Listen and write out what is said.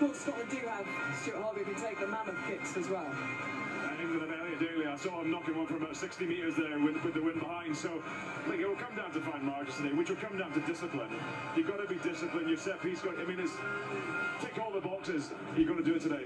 course, Scotland do have Stuart Hogg he can take the mammoth kicks as well. Uh, England and Elliot Daly, I saw him knocking one from about 60 metres there with, with the wind behind. So, like, it will come down to fine margins today, which will come down to discipline. You've got to be disciplined. Your set piece, got, I mean, it's tick all the boxes. You've got to do it today.